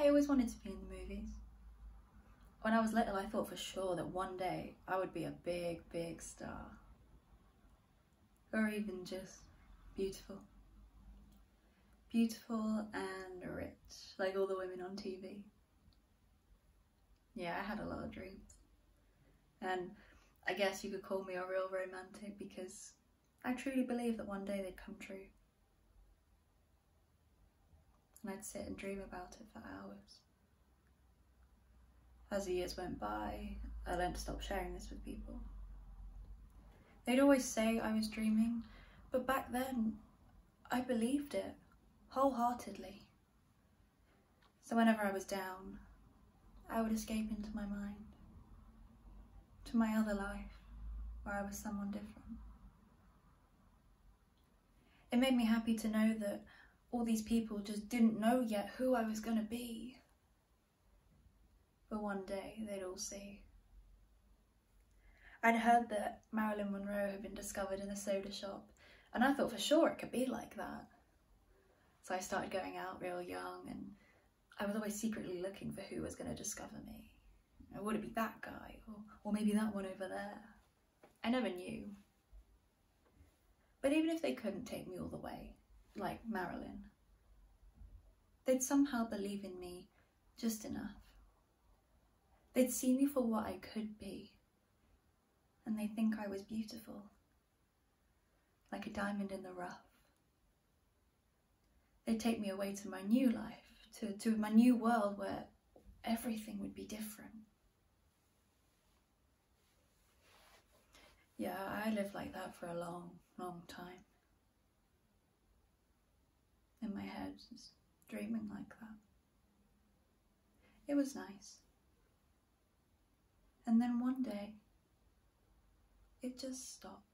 I always wanted to be in the movies. When I was little, I thought for sure that one day I would be a big, big star. Or even just beautiful. Beautiful and rich, like all the women on TV. Yeah, I had a lot of dreams. And I guess you could call me a real romantic because I truly believe that one day they'd come true. And I'd sit and dream about it for hours. As the years went by, I learned to stop sharing this with people. They'd always say I was dreaming, but back then I believed it wholeheartedly. So whenever I was down, I would escape into my mind, to my other life, where I was someone different. It made me happy to know that all these people just didn't know yet who I was going to be. But one day they'd all see. I'd heard that Marilyn Monroe had been discovered in a soda shop, and I thought for sure it could be like that. So I started going out real young, and I was always secretly looking for who was going to discover me. would it be that guy, or, or maybe that one over there? I never knew. But even if they couldn't take me all the way, like Marilyn, they'd somehow believe in me just enough. They'd see me for what I could be, and they think I was beautiful, like a diamond in the rough. They'd take me away to my new life, to, to my new world where everything would be different. Yeah, I lived like that for a long, long time. Just dreaming like that. It was nice. And then one day, it just stopped.